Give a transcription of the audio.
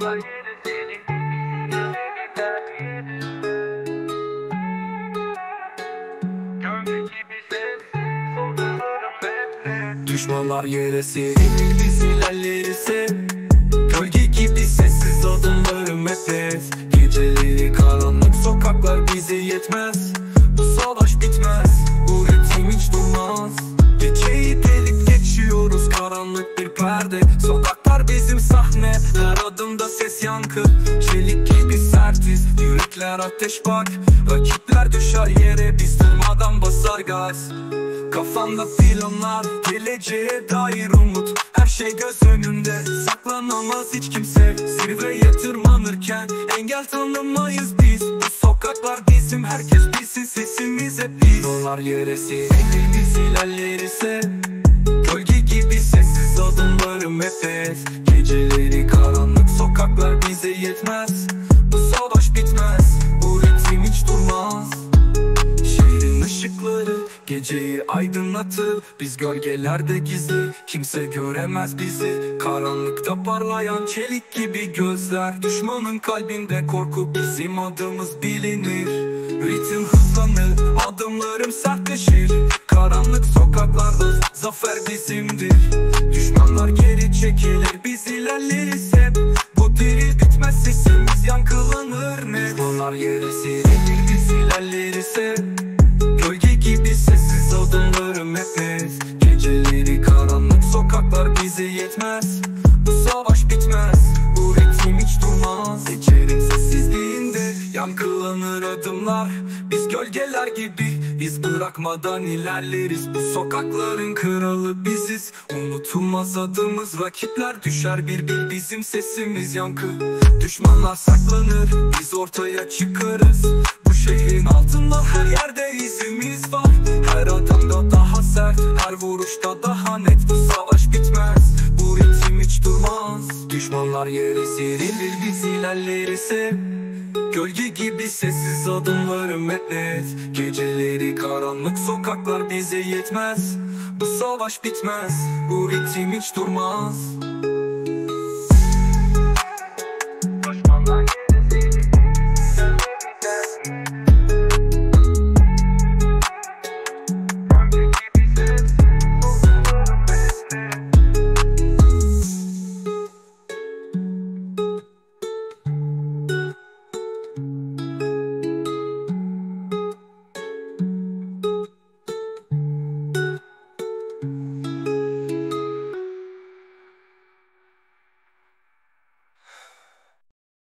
Gölge gibi sessiz Sorgularım hep hep Düşmanlar yere serildi biz ilerlerse Gölge gibi sessiz adımlarım hep et Geceleri karanlık sokaklar bize yetmez. Bu savaş bitmez Bu ritim hiç durmaz. Geceyi delip geçiyoruz karanlık bir perde. Sokaklar bizim sahne. Her adımda ses yankı. Çelik gibi sertiz. Yürekler ateş bak. Rakipler düşer yere. Biz durmadan basar gaz. Kafamda planlar. Geleceğe dair umut. Her şey göz önünde. Saklanamaz hiç kimse. Zirveye tırmanırken Engel tanımayız biz. Bu sokaklar bizim. Herkes bilsin. Sesimiz hep biz. Dolar yere serilir biz ilerlerse yetmez. Bu savaş bitmez. Bu ritim hiç durmaz. Şehrin ışıkları geceyi aydınlatır. Biz gölgelerde gizli. Kimse göremez bizi. Karanlıkta parlayan çelik gibi gözler. Düşmanın kalbinde korku bizim adımız bilinir. Ritim hızlanır adımlarım sertleşir. Karanlık sokaklarda zafer bizimdir. Düşmanlar geri çekilir biz ilerleriz Düşmanlar yere serilir biz ilerleriz hep Gölge gibi sessiz adımlarım hep Geceleri karanlık sokaklar bize yetmez. Bu savaş bitmez Bu ritim hiç durmaz. Geçerin sessizliğinde Yankılanır adımlar. Biz gölgeler gibi Biz bırakmadan ilerleriz. Bu sokakların kralı biziz. Unutulmaz adımız Rakipler düşer bir bir. Bizim sesimiz yankı. Düşmanlar saklanır Biz ortaya çıkarız. Bu şehrin altında her yerde izimiz var. Her adımda daha sert Her vuruşta daha net. Bu savaş bitmez Bu ritim hiç durmaz. Düşmanlar yere serilir biz ilerleriz hep Gölge gibi sessiz adımlarım hep net Geceleri karanlık sokaklar bize yetmez. Bu savaş bitmez Bu ritim hiç durmaz